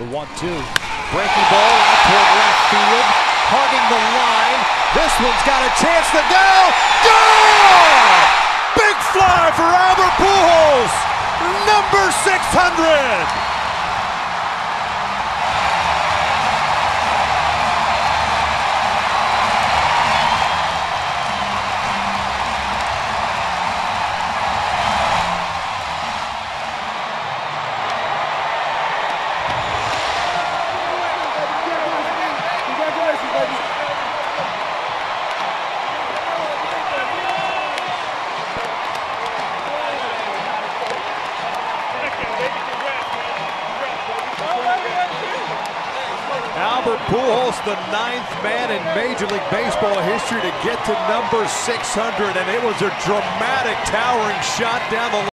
The one-two. Breaking ball out toward left field. Hugging the line. This one's got a chance to go. Goal! Big fly for Albert Pujols. Number 600. Albert Pujols, the ninth man in Major League Baseball history to get to number 600, and it was a dramatic, towering shot down the